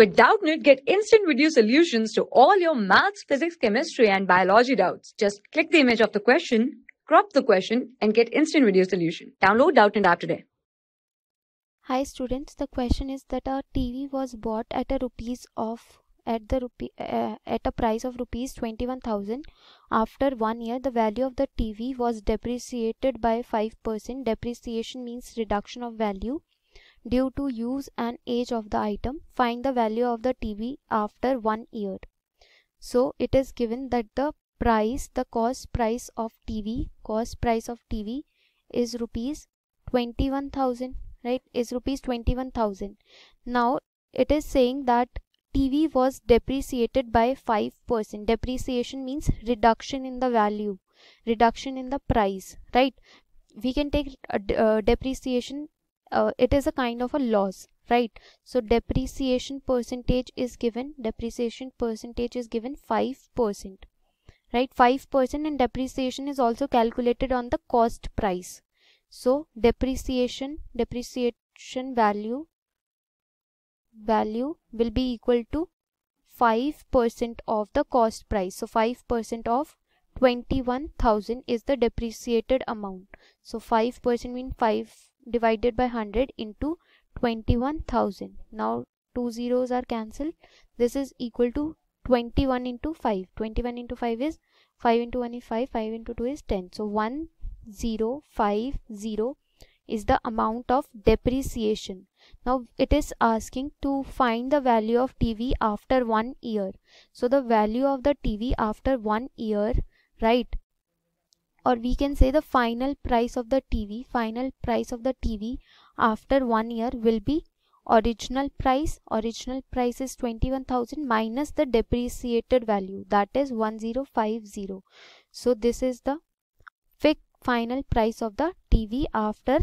With Doubtnut, get instant video solutions to all your maths, physics, chemistry, and biology doubts. Just click the image of the question, crop the question, and get instant video solution. Download Doubtnut app today. Hi students, the question is that a TV was bought at a rupees of at the rupee uh, at a price of rupees 21000 after one year the value of the tv was depreciated by 5% depreciation means reduction of value due to use and age of the item find the value of the tv after one year so it is given that the price the cost price of tv cost price of tv is rupees 21000 right is rupees 21000 now it is saying that TV was depreciated by 5%. Depreciation means reduction in the value, reduction in the price, right? We can take uh, depreciation, uh, it is a kind of a loss, right? So depreciation percentage is given, depreciation percentage is given 5%, right? 5% and depreciation is also calculated on the cost price. So depreciation, depreciation value value will be equal to 5% of the cost price. So 5% of 21,000 is the depreciated amount. So 5% means 5 divided by 100 into 21,000. Now two zeros are cancelled. This is equal to 21 into 5. 21 into 5 is 5 into 1 is 5. 5 into 2 is 10. So 1 0 5 0 is the amount of depreciation. Now it is asking to find the value of TV after one year. So the value of the TV after one year, right? Or we can say the final price of the TV, final price of the TV after one year will be original price. Original price is 21,000 minus the depreciated value that is 1050. So this is the fixed final price of the TV after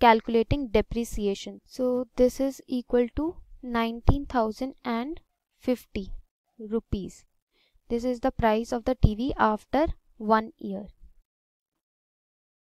calculating depreciation. So this is equal to 19,050 rupees. This is the price of the TV after one year.